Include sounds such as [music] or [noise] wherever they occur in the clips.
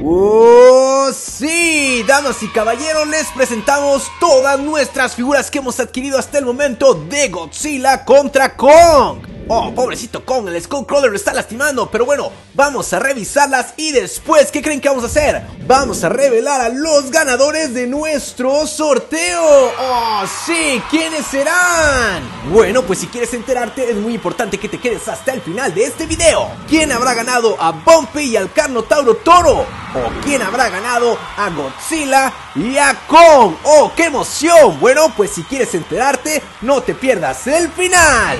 ¡Oh, sí! Damas y caballeros, les presentamos todas nuestras figuras que hemos adquirido hasta el momento de Godzilla contra Kong. Oh, pobrecito Kong, el Skullcrawler lo está lastimando, pero bueno, vamos a revisarlas y después, ¿qué creen que vamos a hacer? Vamos a revelar a los ganadores de nuestro sorteo. Oh, sí, ¿quiénes serán? Bueno, pues si quieres enterarte, es muy importante que te quedes hasta el final de este video. ¿Quién habrá ganado a Bumpy y al Carnotauro Toro? ¿O quién habrá ganado a Godzilla y a Kong? ¡Oh, qué emoción! Bueno, pues si quieres enterarte, no te pierdas el final.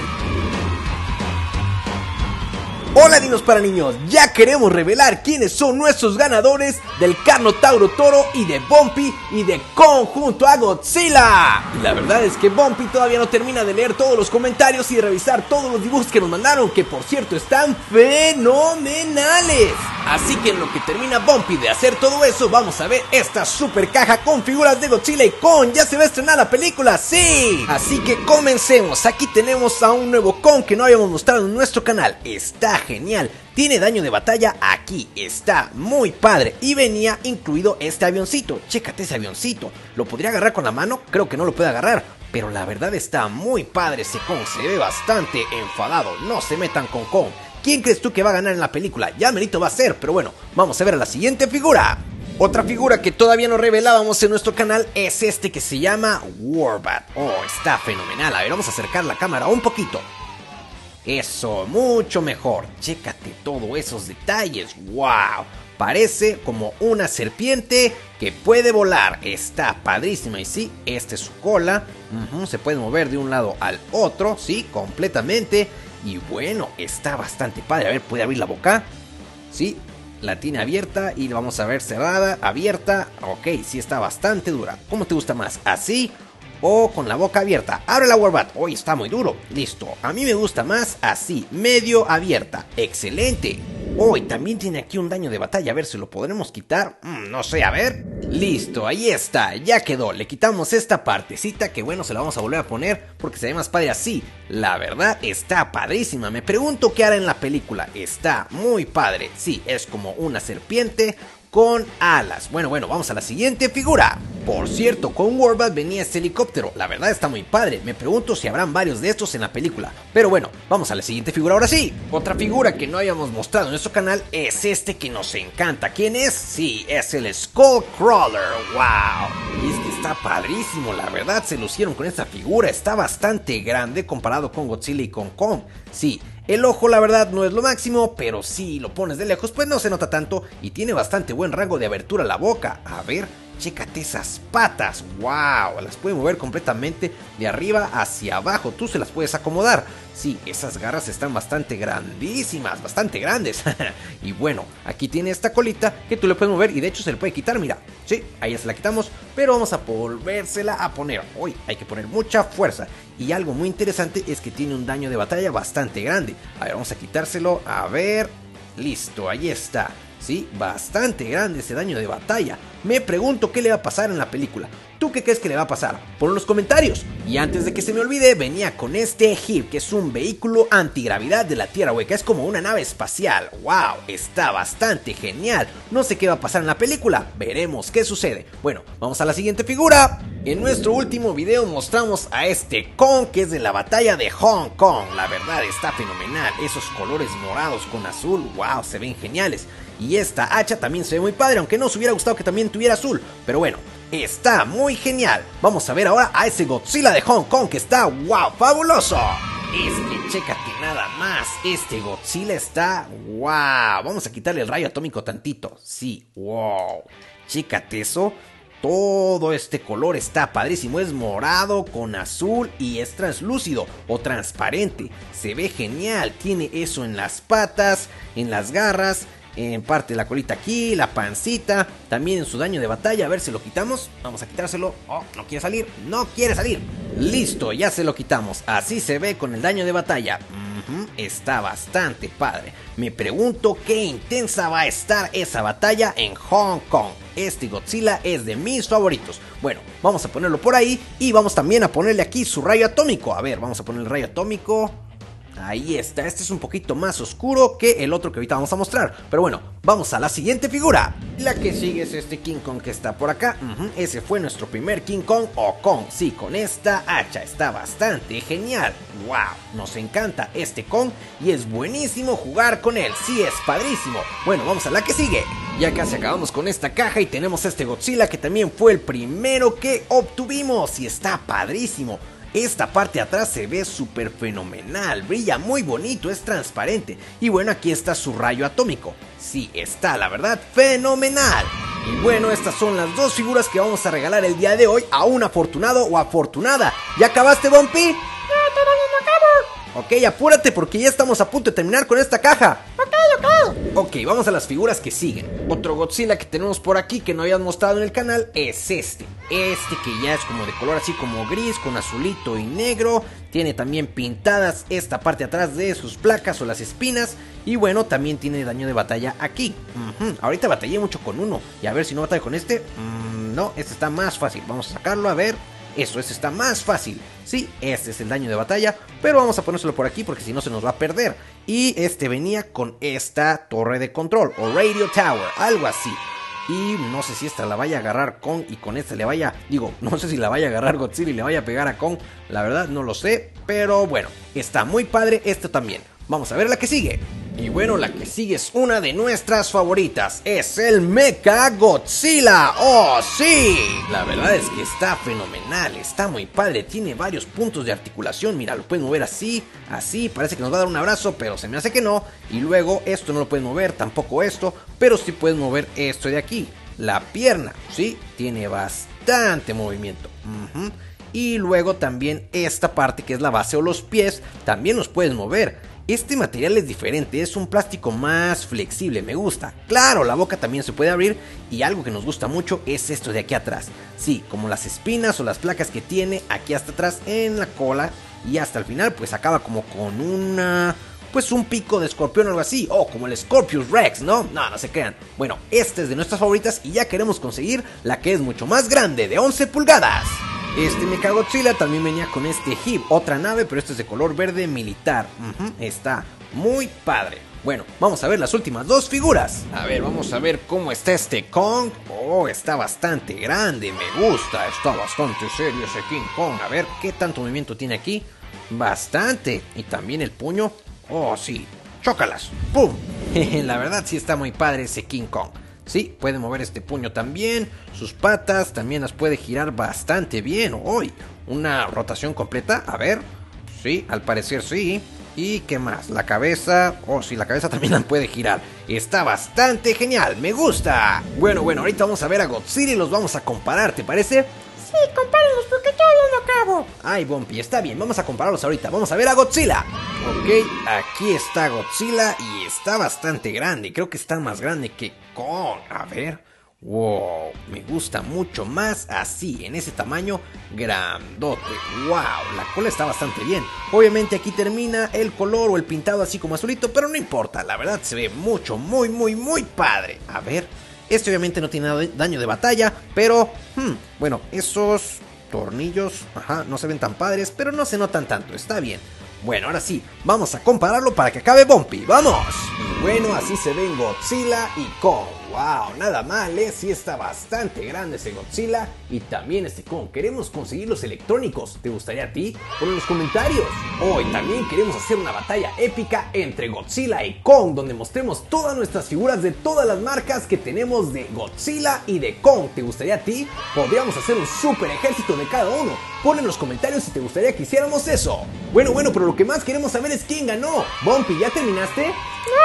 Hola dinos para niños, ya queremos revelar quiénes son nuestros ganadores del Carnotauro Toro y de Bumpy y de Kong junto a Godzilla. La verdad es que Bumpy todavía no termina de leer todos los comentarios y revisar todos los dibujos que nos mandaron, que por cierto están fenomenales. Así que en lo que termina Bumpy de hacer todo eso, vamos a ver esta super caja con figuras de Godzilla y Kong. Ya se va a estrenar la película, sí. Así que comencemos. Aquí tenemos a un nuevo Kong que no habíamos mostrado en nuestro canal. Está genial. Tiene daño de batalla aquí, está muy padre. Y venía incluido este avioncito. Chécate ese avioncito. ¿Lo podría agarrar con la mano? Creo que no lo puede agarrar. Pero la verdad está muy padre ese Kong. Se ve bastante enfadado. No se metan con Kong. ¿Quién crees tú que va a ganar en la película? Ya merito va a ser, pero bueno, vamos a ver a la siguiente figura. Otra figura que todavía no revelábamos en nuestro canal es este que se llama Warbat. Oh, está fenomenal. A ver, vamos a acercar la cámara un poquito. Eso, mucho mejor. Chécate todos esos detalles. ¡Wow! Parece como una serpiente que puede volar. Está padrísima. Y sí, esta es su cola. Se puede mover de un lado al otro. Sí, completamente. Y bueno, está bastante padre. A ver, ¿puede abrir la boca? Sí, la tiene abierta y la vamos a ver cerrada, abierta. Ok, sí está bastante dura. ¿Cómo te gusta más? ¿Así o con la boca abierta? Abre la Warbat. Hoy está muy duro. Listo. A mí me gusta más así, medio abierta. Excelente. Hoy también tiene aquí un daño de batalla. A ver si lo podremos quitar. Mm, no sé, a ver. Listo, ahí está. Ya quedó. Le quitamos esta partecita que bueno, se la vamos a volver a poner porque se ve más padre así. La verdad está padrísima. Me pregunto qué hará en la película. Está muy padre. Sí, es como una serpiente con alas. Bueno, bueno, vamos a la siguiente figura. Por cierto, con Warbat venía este helicóptero. La verdad está muy padre. Me pregunto si habrán varios de estos en la película. Pero bueno, vamos a la siguiente figura ahora sí. Otra figura que no habíamos mostrado en nuestro canal es este que nos encanta. ¿Quién es? Sí, es el Skullcrawler. ¡Wow! Y es que está padrísimo. La verdad se lucieron con esta figura. Está bastante grande comparado con Godzilla y con Kong. Sí, el ojo la verdad no es lo máximo, pero si lo pones de lejos pues no se nota tanto y tiene bastante buen rango de abertura la boca. A ver, chécate esas patas, wow, las puede mover completamente de arriba hacia abajo, tú se las puedes acomodar. Sí, esas garras están bastante grandísimas, bastante grandes. [laughs] y bueno, aquí tiene esta colita que tú le puedes mover y de hecho se le puede quitar, mira. Sí, ahí ya se la quitamos, pero vamos a volvérsela a poner. Hoy hay que poner mucha fuerza. Y algo muy interesante es que tiene un daño de batalla bastante grande. A ver, vamos a quitárselo. A ver. Listo, ahí está. Sí, bastante grande ese daño de batalla. Me pregunto qué le va a pasar en la película. ¿Tú qué crees que le va a pasar? Pon los comentarios. Y antes de que se me olvide, venía con este HIP, que es un vehículo antigravidad de la Tierra, hueca. Es como una nave espacial. ¡Wow! Está bastante genial. No sé qué va a pasar en la película. Veremos qué sucede. Bueno, vamos a la siguiente figura. En nuestro último video mostramos a este Kong, que es de la batalla de Hong Kong. La verdad está fenomenal. Esos colores morados con azul, ¡wow! Se ven geniales. Y esta hacha también se ve muy padre, aunque nos hubiera gustado que también tuviera azul. Pero bueno, está muy genial. Vamos a ver ahora a ese Godzilla de Hong Kong que está wow, fabuloso. Es que chécate nada más, este Godzilla está wow. Vamos a quitarle el rayo atómico tantito. Sí, wow. Chécate eso. Todo este color está padrísimo, es morado con azul y es translúcido o transparente. Se ve genial, tiene eso en las patas, en las garras, en parte la colita aquí, la pancita, también en su daño de batalla, a ver si lo quitamos, vamos a quitárselo, oh, no quiere salir, no quiere salir, listo, ya se lo quitamos, así se ve con el daño de batalla, está bastante padre, me pregunto qué intensa va a estar esa batalla en Hong Kong, este Godzilla es de mis favoritos, bueno, vamos a ponerlo por ahí y vamos también a ponerle aquí su rayo atómico, a ver, vamos a poner el rayo atómico, Ahí está, este es un poquito más oscuro que el otro que ahorita vamos a mostrar. Pero bueno, vamos a la siguiente figura. La que sigue es este King Kong que está por acá. ese fue nuestro primer King Kong o Kong. Sí, con esta hacha está bastante genial. ¡Wow! Nos encanta este Kong y es buenísimo jugar con él. Sí, es padrísimo. Bueno, vamos a la que sigue. Ya casi acabamos con esta caja y tenemos este Godzilla que también fue el primero que obtuvimos y está padrísimo. Esta parte de atrás se ve súper fenomenal, brilla muy bonito, es transparente. Y bueno, aquí está su rayo atómico. Sí, está, la verdad, fenomenal. Y bueno, estas son las dos figuras que vamos a regalar el día de hoy a un afortunado o afortunada. ¿Ya acabaste, Bumpy? No, todavía no acabo. Ok, apúrate porque ya estamos a punto de terminar con esta caja. Ok, vamos a las figuras que siguen. Otro Godzilla que tenemos por aquí que no habían mostrado en el canal es este. Este que ya es como de color así como gris con azulito y negro. Tiene también pintadas esta parte atrás de sus placas o las espinas. Y bueno, también tiene daño de batalla aquí. Ahorita batallé mucho con uno. Y a ver si no batalla con este. Mm, no, este está más fácil. Vamos a sacarlo a ver. Eso, este está más fácil. Sí, este es el daño de batalla, pero vamos a ponérselo por aquí porque si no se nos va a perder. Y este venía con esta torre de control o radio tower, algo así. Y no sé si esta la vaya a agarrar Kong y con esta le vaya, digo, [laughs] no sé si la vaya a agarrar Godzilla y le vaya a pegar a Kong. La verdad no lo sé, pero bueno, está muy padre esto también. Vamos a ver la que sigue. Y bueno, la que sigue es una de nuestras favoritas. Es el Mecha Godzilla. ¡Oh, sí! La verdad es que está fenomenal. Está muy padre. Tiene varios puntos de articulación. Mira, lo puedes mover así, así. Parece que nos va a dar un abrazo, pero se me hace que no. Y luego esto no lo puedes mover, tampoco esto. Pero sí puedes mover esto de aquí. La pierna, ¿sí? Tiene bastante movimiento. Y luego también esta parte que es la base o los pies. También los puedes mover. Este material es diferente, es un plástico más flexible, me gusta. Claro, la boca también se puede abrir y algo que nos gusta mucho es esto de aquí atrás. Sí, como las espinas o las placas que tiene aquí hasta atrás en la cola y hasta el final pues acaba como con una... Pues un pico de escorpión o algo así, o como el Scorpius Rex, ¿no? No, no se crean. Bueno, esta es de nuestras favoritas y ya queremos conseguir la que es mucho más grande, de 11 pulgadas. Este Mechagodzilla también venía con este Hip, otra nave, pero este es de color verde militar. está muy padre. Bueno, vamos a ver las últimas dos figuras. A ver, vamos a ver cómo está este Kong. Oh, está bastante grande, me gusta. Está bastante serio ese King Kong. A ver, ¿qué tanto movimiento tiene aquí? Bastante. Y también el puño. Oh, sí. Chócalas. ¡Pum! [laughs] La verdad sí está muy padre ese King Kong. Sí, puede mover este puño también. Sus patas también las puede girar bastante bien. Hoy, una rotación completa. A ver. Sí, al parecer sí. ¿Y qué más? La cabeza. Oh, sí, la cabeza [laughs] también la puede girar. Está bastante genial, me gusta. Bueno, bueno, ahorita vamos a ver a Godzilla y los vamos a comparar, ¿te parece? Sí, compárenlos porque todavía no acabo. Ay, Bumpy, está bien, vamos a compararlos ahorita. Vamos a ver a Godzilla. Ok, aquí está Godzilla y está bastante grande. Creo que está más grande que Kong. A ver. Wow, me gusta mucho más así, en ese tamaño grandote. Wow, la cola está bastante bien. Obviamente aquí termina el color o el pintado así como azulito, pero no importa, la verdad se ve mucho, muy, muy, muy padre. A ver, este obviamente no tiene daño de batalla, pero, hmm, bueno, esos tornillos, ajá, no se ven tan padres, pero no se notan tanto, está bien. Bueno, ahora sí, vamos a compararlo para que acabe Bumpy, ¡vamos! Bueno, así se ven Godzilla y Kong. ¡Wow! Nada mal, ¿eh? Sí está bastante grande ese Godzilla y también este Kong. Queremos conseguir los electrónicos. ¿Te gustaría a ti? Pon en los comentarios. Hoy también queremos hacer una batalla épica entre Godzilla y Kong, donde mostremos todas nuestras figuras de todas las marcas que tenemos de Godzilla y de Kong. ¿Te gustaría a ti? Podríamos hacer un super ejército de cada uno. Pon en los comentarios si te gustaría que hiciéramos eso. Bueno, bueno, pero lo que más queremos saber es quién ganó. Bumpy, ¿ya terminaste? No,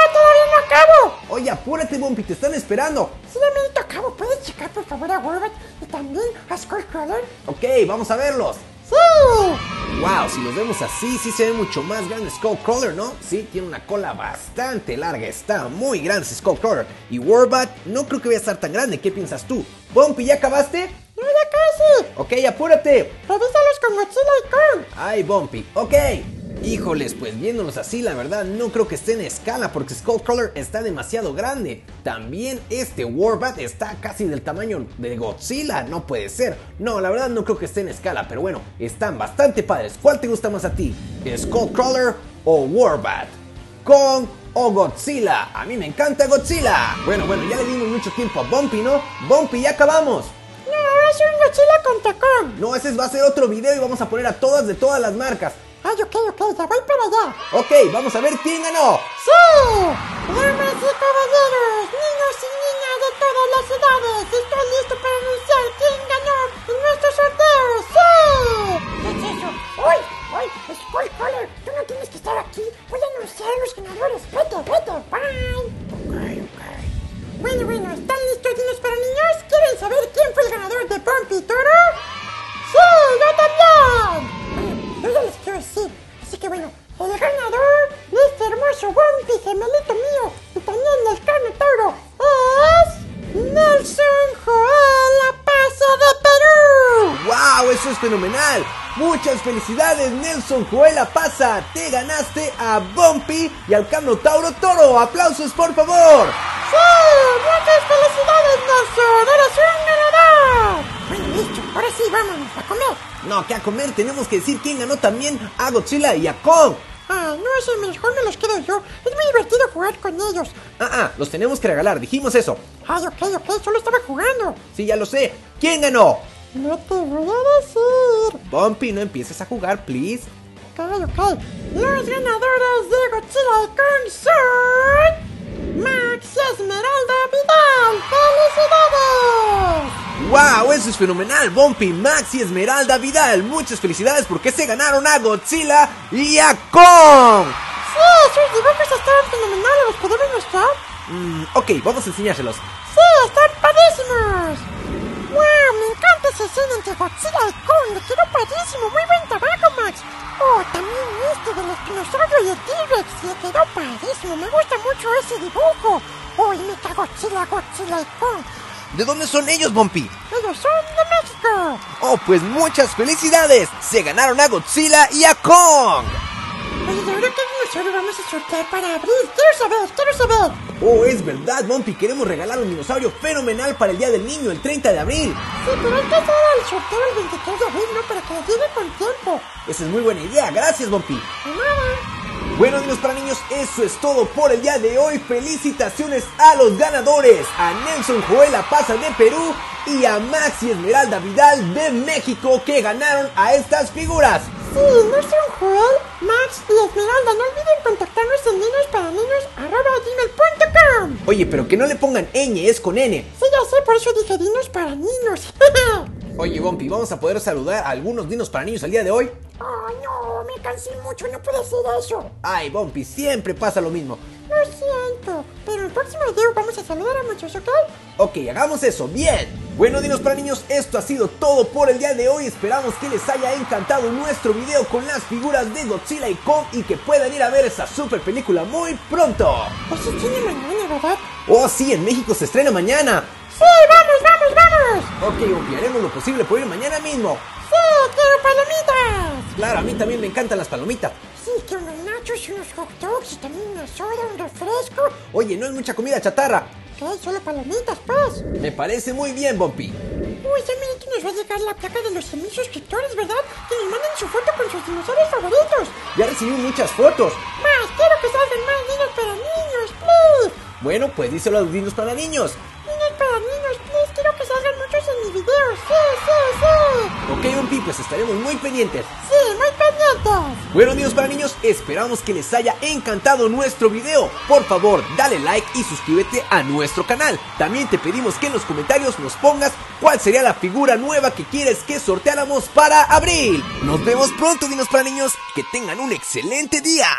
no acabo. Oye, apúrate, Bumpy, te están esperando. Sí, me acabo. ¿Puedes checar, por favor, a Warbot y también a Skullcrawler? Ok, vamos a verlos. ¡Sí! Wow, si los vemos así, sí se ve mucho más grande Skullcrawler, ¿no? Sí, tiene una cola bastante larga, está muy grande ese Skullcrawler. Y Warbot no creo que vaya a estar tan grande, ¿qué piensas tú? Bumpy, ¿ya acabaste? No, ya casi. Ok, apúrate. Revísalos con Godzilla y Kong. Ay, Bumpy, ok. Híjoles, pues viéndolos así, la verdad no creo que esté en escala porque Skullcrawler está demasiado grande. También este Warbat está casi del tamaño de Godzilla, no puede ser. No, la verdad no creo que esté en escala, pero bueno, están bastante padres. ¿Cuál te gusta más a ti? ¿Skullcrawler o Warbat? Kong o Godzilla. A mí me encanta Godzilla. Bueno, bueno, ya le dimos mucho tiempo a Bumpy, ¿no? Bumpy, ya acabamos. No, es un Godzilla contra Kong. No, ese va a ser otro video y vamos a poner a todas de todas las marcas. Ay, ok, ok, ya voy para allá. Ok, vamos a ver quién ganó. ¡Sí! Damas y caballeros, niños y niñas de todas las edades, estoy listo para anunciar fenomenal. Muchas felicidades, Nelson Joela Pasa. Te ganaste a Bumpy y al Carnotauro Toro. ¡Aplausos, por favor! ¡Sí! ¡Muchas felicidades, Nelson! ¡Eres un ganador! Bueno, listo. Ahora sí, vámonos a comer. No, que a comer tenemos que decir quién ganó también a Godzilla y a Kong. Ay, no, ese mejor me los quedo yo. Es muy divertido jugar con ellos. Ah, ah, los tenemos que regalar, dijimos eso. Ay, ok, ok, solo estaba jugando. Sí, ya lo sé. ¿Quién ganó? No te voy a decir. Bumpy, no empieces a jugar, please. Ok, ok. Los ganadores de Godzilla son... Max y Esmeralda Vidal. ¡Felicidades! ¡Wow! Eso es fenomenal. Bumpy, Max y Esmeralda Vidal. Muchas felicidades porque se ganaron a Godzilla y a Kong. Sí, sus dibujos estaban fenomenales. ¿Los podemos mostrar? Mm, ok, vamos a enseñárselos. ¡Sí, están padrísimos! Me encanta esa escena entre Godzilla y Kong. Le quedó padrísimo. Muy buen trabajo, Max. Oh, también este del espinosaurio y el T-Rex. Le quedó padrísimo. Me gusta mucho ese dibujo. Oh, y meta Godzilla, Godzilla y Kong. ¿De dónde son ellos, Bumpy? Ellos son de México. Oh, pues muchas felicidades. Se ganaron a Godzilla y a Kong. Dinosaurio vamos a sortear para abril? Quiero saber, quiero saber. Oh, es verdad, Bumpy. Queremos regalar un dinosaurio fenomenal para el Día del Niño, el 30 de abril. Sí, pero hay que hacer el sorteo el 23 de abril, ¿no? Para que llegue con tiempo. Esa es muy buena idea. Gracias, Bumpy. De nada. Bueno, niños para niños, eso es todo por el día de hoy. Felicitaciones a los ganadores, a Nelson Joela Pasa de Perú y a Max y Esmeralda Vidal de México que ganaron a estas figuras. Sí, Nelson Joel, Max y Esmeralda. No olviden contactarnos en niñosparaninhos.com. Oye, pero que no le pongan ñ, es con N. Sí, ya sé, por eso dije dinos para niños. [laughs] [laughs] Oye, Bumpy, ¿vamos a poder saludar a algunos dinos para niños el día de hoy? oh, no, me cansé mucho, no puedo hacer eso. Ay, Bumpy, siempre pasa lo mismo. Lo siento, pero el próximo video vamos a saludar a muchos, ¿ok? Ok, hagamos eso, bien. Bueno, dinos para niños, esto ha sido todo por el día de hoy. Esperamos que les haya encantado nuestro video con las figuras de Godzilla y Kong y que puedan ir a ver esa super película muy pronto. Eso tiene mañana, ¿verdad? Oh, sí, en México se estrena mañana. Sí, vamos, vamos. Ok, Bumpy, haremos lo posible por ir mañana mismo. Sí, quiero palomitas. Claro, a mí también me encantan las palomitas. Sí, quiero unos nachos, unos hot dogs y también una soda, un refresco. Oye, no es mucha comida chatarra. Ok, solo palomitas, pues. Me parece muy bien, Bumpy. Uy, también que nos va a llegar la placa de los 100.000 suscriptores, ¿verdad? Que nos manden su foto con sus dinosaurios favoritos. Ya recibí muchas fotos. Más, quiero que salgan más niños para niños, please. Bueno, pues díselo a los dinos para niños. Ok, Bumpy, pues estaremos muy pendientes. Sí, muy pendientes. Bueno, niños para niños, esperamos que les haya encantado nuestro video. Por favor, dale like y suscríbete a nuestro canal. También te pedimos que en los comentarios nos pongas cuál sería la figura nueva que quieres que sorteáramos para abril. Nos vemos pronto, dinos para niños. Que tengan un excelente día.